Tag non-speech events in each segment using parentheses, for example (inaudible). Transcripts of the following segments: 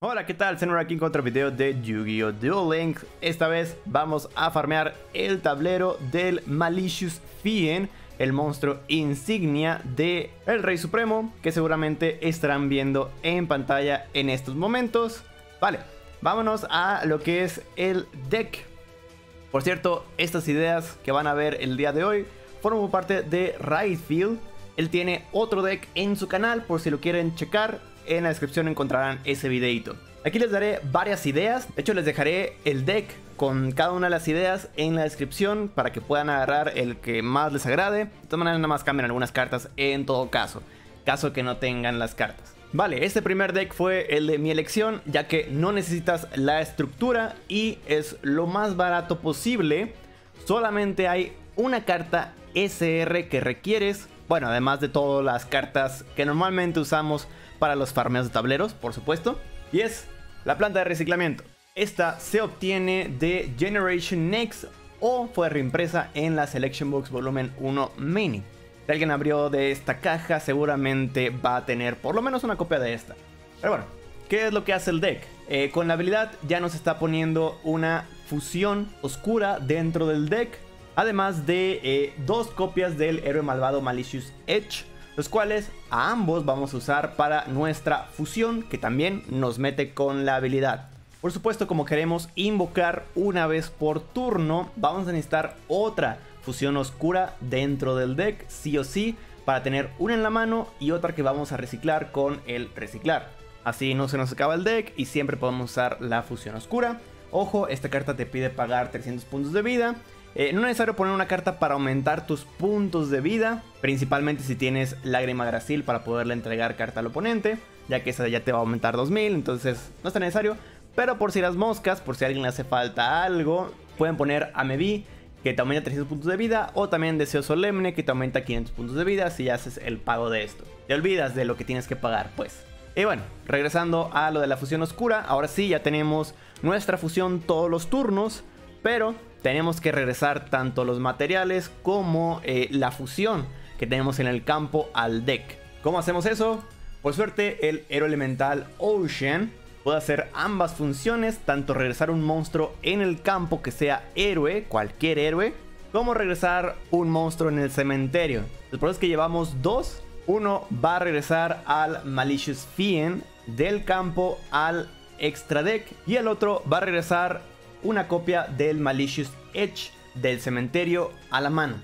Hola, ¿qué tal? Senor aquí con otro video de Yu-Gi-Oh! Duel Link. Esta vez vamos a farmear el tablero del Malicious Fiend, el monstruo insignia de el Rey Supremo, que seguramente estarán viendo en pantalla en estos momentos. Vale, vámonos a lo que es el deck. Por cierto, estas ideas que van a ver el día de hoy forman parte de Field. Él tiene otro deck en su canal por si lo quieren checar en la descripción encontrarán ese videito. Aquí les daré varias ideas, de hecho les dejaré el deck con cada una de las ideas en la descripción para que puedan agarrar el que más les agrade. De todas maneras nada más cambian algunas cartas en todo caso, caso que no tengan las cartas. Vale, este primer deck fue el de mi elección ya que no necesitas la estructura y es lo más barato posible. Solamente hay una carta SR que requieres, bueno además de todas las cartas que normalmente usamos para los farmeos de tableros, por supuesto. Y es la planta de reciclamiento. Esta se obtiene de Generation Next o fue reimpresa en la Selection Box Volumen 1 Mini. Si alguien abrió de esta caja, seguramente va a tener por lo menos una copia de esta. Pero bueno, ¿qué es lo que hace el deck? Eh, con la habilidad ya nos está poniendo una fusión oscura dentro del deck. Además de eh, dos copias del héroe malvado Malicious Edge los cuales a ambos vamos a usar para nuestra fusión que también nos mete con la habilidad. Por supuesto como queremos invocar una vez por turno vamos a necesitar otra fusión oscura dentro del deck sí o sí para tener una en la mano y otra que vamos a reciclar con el reciclar. Así no se nos acaba el deck y siempre podemos usar la fusión oscura. Ojo, esta carta te pide pagar 300 puntos de vida eh, no es necesario poner una carta para aumentar tus puntos de vida, principalmente si tienes Lágrima Gracil para poderle entregar carta al oponente, ya que esa ya te va a aumentar 2000, entonces no está necesario. Pero por si las moscas, por si a alguien le hace falta algo, pueden poner Amebi que te aumenta 300 puntos de vida, o también Deseo Solemne, que te aumenta 500 puntos de vida si haces el pago de esto. Te olvidas de lo que tienes que pagar, pues. Y bueno, regresando a lo de la fusión oscura, ahora sí ya tenemos nuestra fusión todos los turnos, pero tenemos que regresar tanto los materiales como eh, la fusión que tenemos en el campo al deck. ¿Cómo hacemos eso? Por suerte el héroe elemental Ocean puede hacer ambas funciones, tanto regresar un monstruo en el campo que sea héroe, cualquier héroe, como regresar un monstruo en el cementerio. El problema es que llevamos dos. Uno va a regresar al Malicious Fiend del campo al extra deck y el otro va a regresar una copia del Malicious Edge del cementerio a la mano.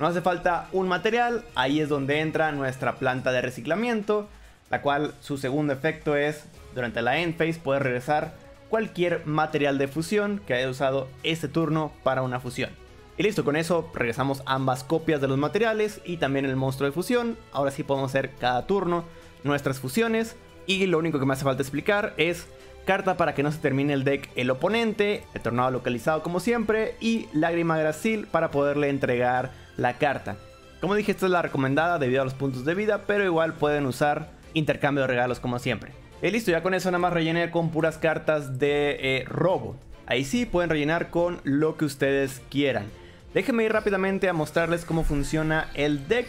No hace falta un material, ahí es donde entra nuestra planta de reciclamiento, la cual su segundo efecto es, durante la end phase, poder regresar cualquier material de fusión que haya usado este turno para una fusión. Y listo, con eso regresamos ambas copias de los materiales y también el monstruo de fusión. Ahora sí podemos hacer cada turno nuestras fusiones. Y lo único que me hace falta explicar es carta para que no se termine el deck el oponente, el tornado localizado como siempre y lágrima gracil para poderle entregar la carta. Como dije, esta es la recomendada debido a los puntos de vida, pero igual pueden usar intercambio de regalos como siempre. Y listo, ya con eso nada más rellené con puras cartas de eh, robo. Ahí sí pueden rellenar con lo que ustedes quieran. Déjenme ir rápidamente a mostrarles cómo funciona el deck.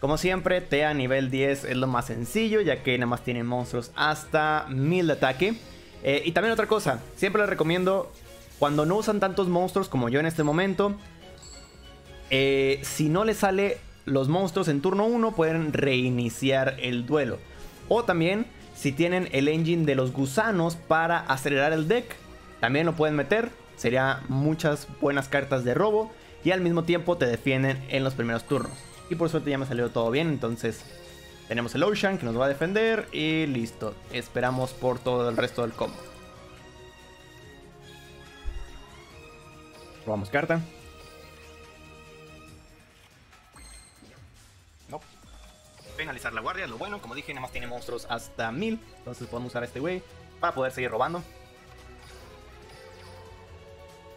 Como siempre, T a nivel 10 es lo más sencillo, ya que nada más tiene monstruos hasta 1000 de ataque. Eh, y también otra cosa, siempre les recomiendo, cuando no usan tantos monstruos como yo en este momento, eh, si no les sale los monstruos en turno 1, pueden reiniciar el duelo. O también, si tienen el engine de los gusanos para acelerar el deck, también lo pueden meter. Sería muchas buenas cartas de robo y al mismo tiempo te defienden en los primeros turnos. Y por suerte ya me salió todo bien, entonces tenemos el Ocean que nos va a defender y listo. Esperamos por todo el resto del combo. Probamos carta. No. Penalizar la guardia, lo bueno, como dije, nada más tiene monstruos hasta 1000. Entonces podemos usar a este güey para poder seguir robando.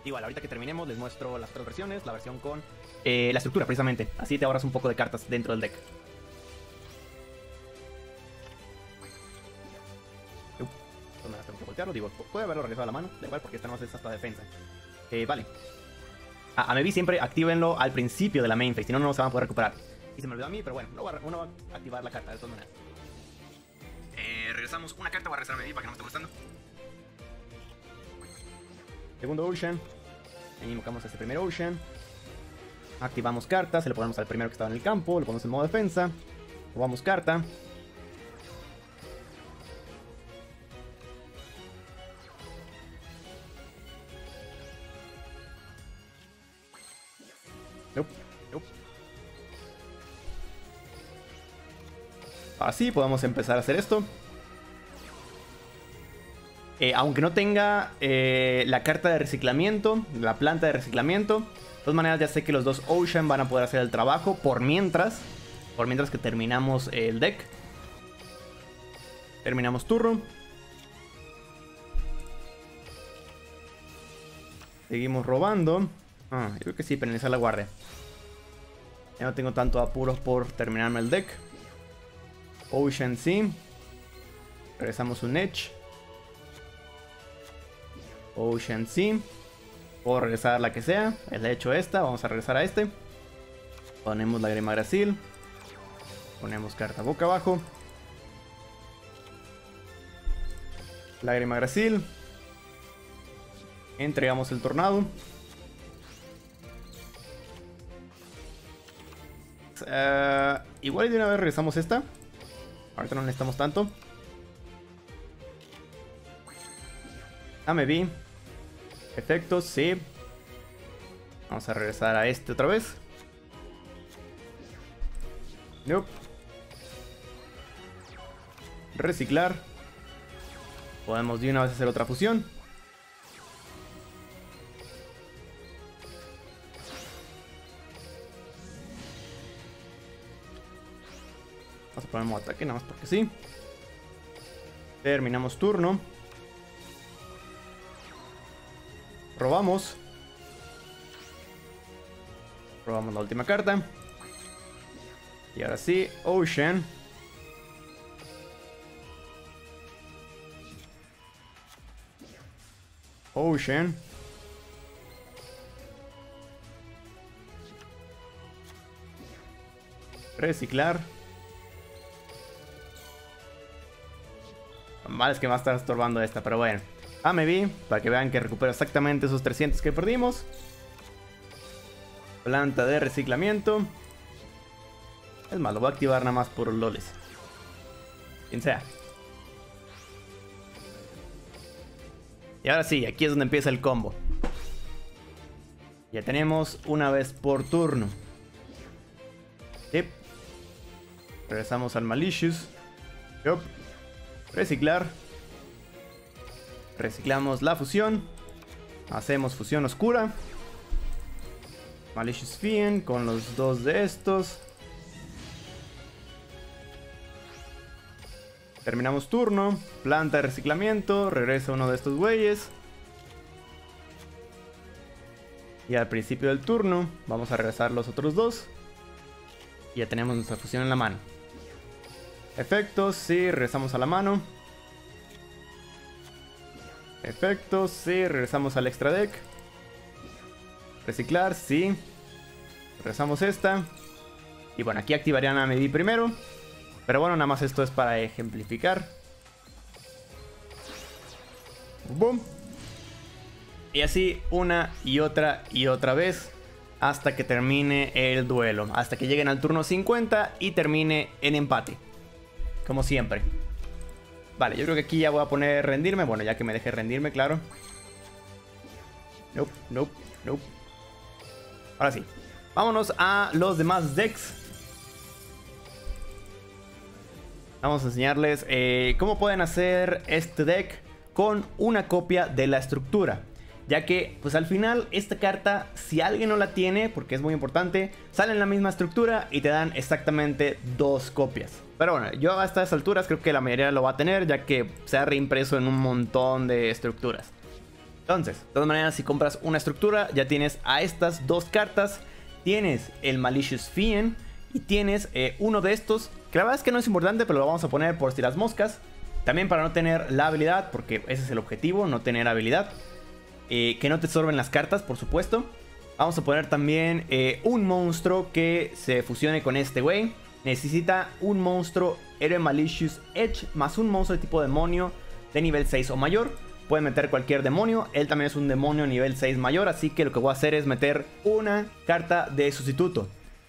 Igual, ahorita que terminemos les muestro las tres versiones. La versión con eh, la estructura precisamente. Así te ahorras un poco de cartas dentro del deck. Digo, puede haberlo regresado a la mano, da igual, porque esta no es hasta defensa. Eh, vale. A, a siempre actívenlo al principio de la main phase, si no, no se van a poder recuperar. Y se me olvidó a mí, pero bueno, uno va, a activar la carta de todas maneras. Eh, regresamos una carta. Voy a regresar a mi para que no me esté molestando. Segundo Ocean. Ahí invocamos a este primer Ocean. Activamos carta, se le ponemos al primero que estaba en el campo, le ponemos en modo defensa. Robamos carta. Así podemos empezar a hacer esto. Eh, aunque no tenga eh, la carta de reciclamiento, la planta de reciclamiento, de todas maneras ya sé que los dos Ocean van a poder hacer el trabajo por mientras, por mientras que terminamos el deck. Terminamos turno. Seguimos robando. Ah, yo creo que sí, penalizar la guardia. Ya no tengo tanto apuros por terminarme el deck. Ocean sí. Regresamos un Edge. Ocean sí. Puedo regresar la que sea. He hecho esta. Vamos a regresar a este. Ponemos la Grima Brasil. Ponemos carta boca abajo. Lágrima Brasil. Entregamos el tornado. Uh, igual de una vez regresamos esta. Ahorita no necesitamos tanto. Ah, me vi. Efectos, sí. Vamos a regresar a este otra vez. Nope. Reciclar. Podemos de una vez hacer otra fusión. A poner modo ataque nada más porque sí. Terminamos turno. Robamos. Robamos la última carta. Y ahora sí, Ocean. Ocean. Reciclar. Mal es que va a estar estorbando esta, pero bueno. Ah, me vi, para que vean que recupero exactamente esos 300 que perdimos. Planta de reciclamiento. Es más, lo voy a activar nada más por loles. Quien sea. Y ahora sí, aquí es donde empieza el combo. Ya tenemos una vez por turno. Regresamos al Malicious. Reciclar. Reciclamos la fusión. Hacemos fusión oscura. Malicious Fiend con los dos de estos. Terminamos turno. Planta de reciclamiento. Regresa uno de estos güeyes. Y al principio del turno vamos a regresar los otros dos. Y ya tenemos nuestra fusión en la mano. Efectos, sí, regresamos a la mano. Efectos, sí, regresamos al extra deck. Reciclar, sí. Regresamos esta. Y bueno, aquí activarían a Medi primero. Pero bueno, nada más esto es para ejemplificar. Boom. Y así una y otra y otra vez hasta que termine el duelo. Hasta que lleguen al turno 50 y termine en empate. Como siempre. Vale, yo creo que aquí ya voy a poner rendirme. Bueno, ya que me deje rendirme, claro. Nope, nope, nope. Ahora sí. Vámonos a los demás decks. Vamos a enseñarles eh, cómo pueden hacer este deck con una copia de la estructura. Ya que, pues al final, esta carta, si alguien no la tiene, porque es muy importante, sale en la misma estructura y te dan exactamente dos copias. Pero bueno, yo a estas alturas creo que la mayoría lo va a tener, ya que se ha reimpreso en un montón de estructuras. Entonces, de todas maneras, si compras una estructura, ya tienes a estas dos cartas. Tienes el Malicious Fiend y tienes eh, uno de estos, que la verdad es que no es importante, pero lo vamos a poner por si las moscas. También para no tener la habilidad, porque ese es el objetivo, no tener habilidad. Eh, que no te sorben las cartas, por supuesto. Vamos a poner también eh, un monstruo que se fusione con este güey. necesita un monstruo Héroe Malicious Edge más un monstruo de tipo demonio de nivel 6 o mayor. Puede meter cualquier demonio, él también es un demonio nivel 6 mayor, así que lo que voy a hacer es meter una carta de sustituto.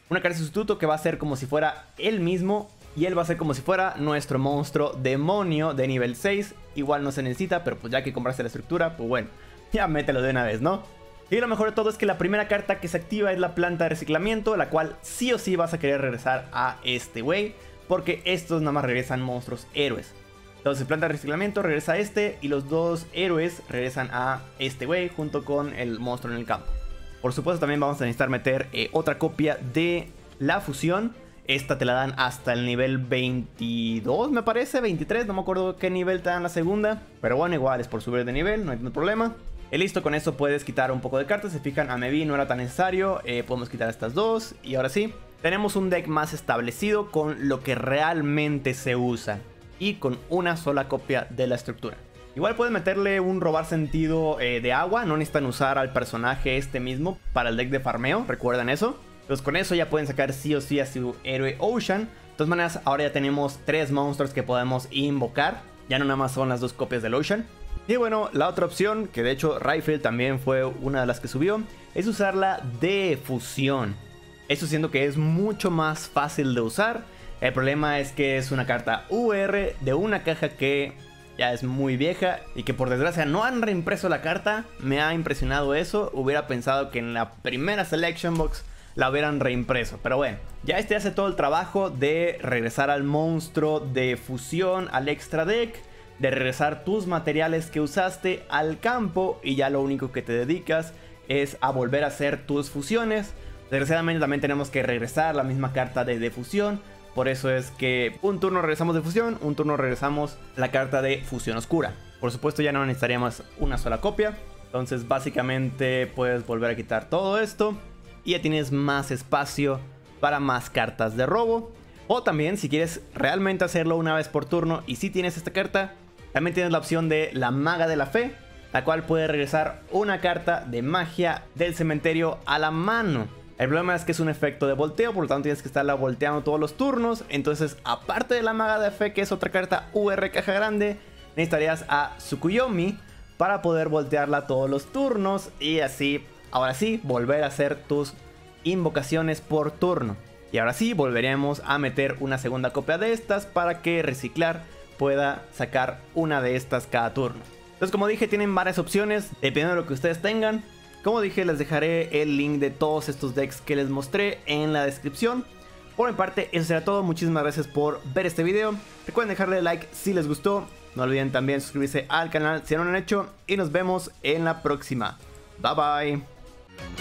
Una carta de sustituto que va a ser como si fuera él mismo y él va a ser como si fuera nuestro monstruo demonio de nivel 6. Igual no se necesita, pero pues ya que compraste la estructura, pues bueno, (laughs) ya mételo de una vez, ¿no? Y lo mejor de todo es que la primera carta que se activa es la planta de reciclamiento, la cual sí o sí vas a querer regresar a este güey, porque estos nada más regresan monstruos héroes. Entonces planta de reciclamiento regresa a este y los dos héroes regresan a este güey junto con el monstruo en el campo. Por supuesto también vamos a necesitar meter eh, otra copia de la fusión. Esta te la dan hasta el nivel 22 me parece, 23, no me acuerdo qué nivel te dan la segunda. Pero bueno, igual es por subir de nivel, no hay problema. Y listo, con eso puedes quitar un poco de cartas. Se fijan, a Mevi no era tan necesario. Eh, podemos quitar estas dos. Y ahora sí, tenemos un deck más establecido con lo que realmente se usa. Y con una sola copia de la estructura. Igual pueden meterle un robar sentido eh, de agua. No necesitan usar al personaje este mismo para el deck de farmeo. ¿Recuerdan eso? Pues con eso ya pueden sacar sí o sí a su héroe Ocean. De todas maneras, ahora ya tenemos tres monstruos que podemos invocar. Ya no nada más son las dos copias del Ocean. Y bueno, la otra opción, que de hecho Rifle también fue una de las que subió, es usarla de fusión. Eso siendo que es mucho más fácil de usar. El problema es que es una carta UR de una caja que ya es muy vieja y que por desgracia no han reimpreso la carta. Me ha impresionado eso. Hubiera pensado que en la primera Selection Box la hubieran reimpreso. Pero bueno, ya este hace todo el trabajo de regresar al monstruo de fusión al extra deck de regresar tus materiales que usaste al campo y ya lo único que te dedicas es a volver a hacer tus fusiones. Desgraciadamente también tenemos que regresar la misma carta de defusión. Por eso es que un turno regresamos de fusión, un turno regresamos la carta de fusión oscura. Por supuesto ya no necesitaríamos una sola copia. Entonces básicamente puedes volver a quitar todo esto. Y ya tienes más espacio para más cartas de robo. O también si quieres realmente hacerlo una vez por turno y si tienes esta carta, también tienes la opción de la Maga de la Fe, la cual puede regresar una carta de magia del cementerio a la mano. El problema es que es un efecto de volteo, por lo tanto tienes que estarla volteando todos los turnos. Entonces, aparte de la Maga de Fe, que es otra carta UR caja grande, necesitarías a Tsukuyomi para poder voltearla todos los turnos y así, ahora sí, volver a hacer tus invocaciones por turno. Y ahora sí, volveremos a meter una segunda copia de estas para que reciclar pueda sacar una de estas cada turno. Entonces como dije tienen varias opciones dependiendo de lo que ustedes tengan. Como dije les dejaré el link de todos estos decks que les mostré en la descripción. Por mi parte eso será todo, muchísimas gracias por ver este video. Recuerden dejarle like si les gustó. No olviden también suscribirse al canal si no lo han hecho. Y nos vemos en la próxima. Bye bye.